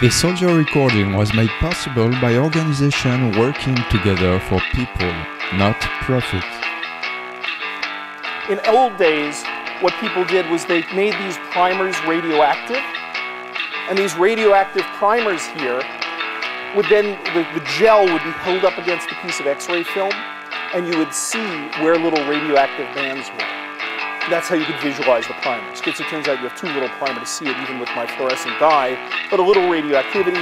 This audio recording was made possible by organizations working together for people, not profit. In old days, what people did was they made these primers radioactive, and these radioactive primers here would then, the, the gel would be held up against a piece of x-ray film, and you would see where little radioactive bands were. That's how you could visualize the. Because it turns out you have too little primer to see it even with my fluorescent dye, but a little radioactivity.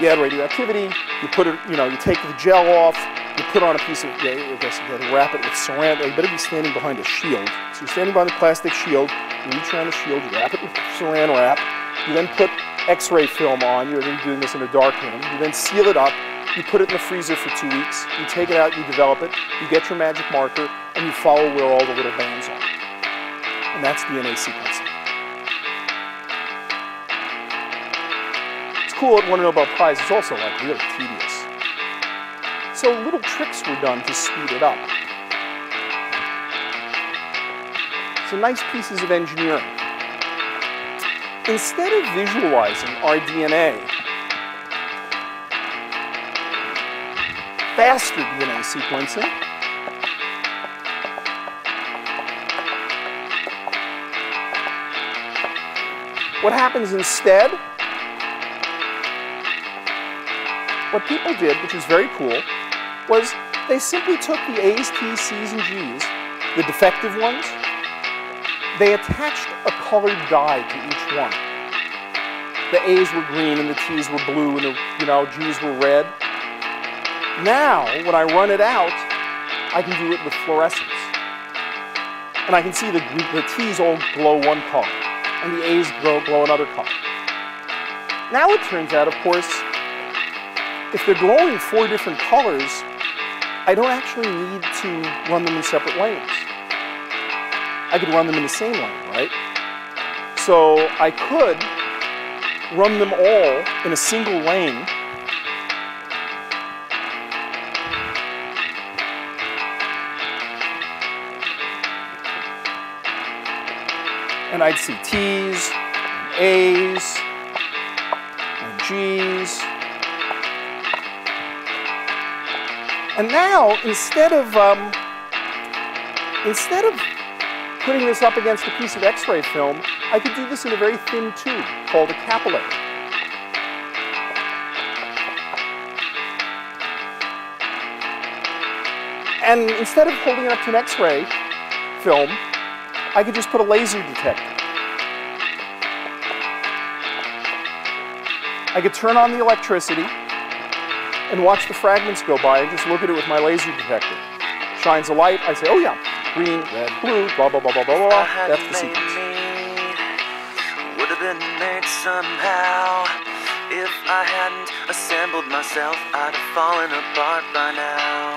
You add radioactivity, you put it, you know, you take the gel off, you put on a piece of, yeah, I guess you gotta wrap it with saran. You better be standing behind a shield. So you're standing behind a plastic shield, you reach around the shield, you wrap it with saran wrap, you then put x-ray film on, you're gonna be doing this in a dark room, you then seal it up, you put it in the freezer for two weeks, you take it out, you develop it, you get your magic marker, and you follow where all the little bands are and that's DNA sequencing. It's cool, at one Nobel Prize It's also like really tedious. So little tricks were done to speed it up. So nice pieces of engineering. Instead of visualizing our DNA, faster DNA sequencing, What happens instead? What people did, which is very cool, was they simply took the A's, T's, C's, and G's, the defective ones, they attached a colored dye to each one. The A's were green and the T's were blue and the you know G's were red. Now, when I run it out, I can do it with fluorescence. And I can see the, the T's all glow one color and the A's glow, glow another color. Now it turns out, of course, if they're glowing four different colors, I don't actually need to run them in separate lanes. I could run them in the same lane, right? So I could run them all in a single lane and I'd see T's, and A's, and G's. And now, instead of, um, instead of putting this up against a piece of x-ray film, I could do this in a very thin tube called a capillary. And instead of holding it up to an x-ray film, I could just put a laser detector. I could turn on the electricity and watch the fragments go by and just look at it with my laser detector. Shines a light, I say, oh yeah, green, red, blue, blah, blah, blah, blah, blah, blah. That's the sequence. Would have been made somehow. If I hadn't assembled myself, I'd have fallen apart by now.